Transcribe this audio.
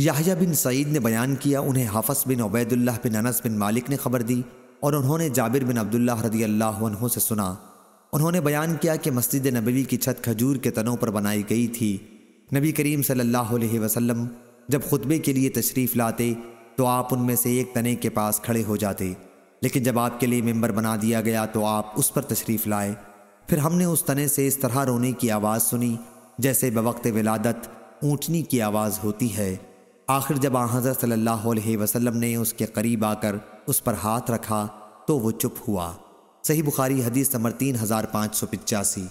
याहिया बिन सईद ने बयान किया, उन्हें हाफस बिन उबैदुल्लाह बिन अनस बिन मालिक ने खबर दी और उन्होंने जाबिर बिन अब्दुल्ला रदी अल्लाह से सुना। उन्होंने बयान किया कि मस्जिद नबवी की छत खजूर के तनों पर बनाई गई थी। नबी करीम सल्लल्लाहु अलैहि वसल्लम जब खुतबे के लिए तशरीफ़ लाते तो आप उनमें से एक तने के पास खड़े हो जाते। लेकिन जब आपके लिए मेंबर बना दिया गया तो आप उस पर तशरीफ़ लाए। फिर हमने उस तने से इस तरह रोने की आवाज़ सुनी, जैसे बवक्त विलादत ऊँटनी की आवाज़ होती है। आखिर जब हज़रत सल्लल्लाहु अलैहि ने उसके करीब आकर उस पर हाथ रखा तो वो चुप हुआ। सही बुखारी हदीस नंबर तीन हज़ार पाँच सौ पिचासी।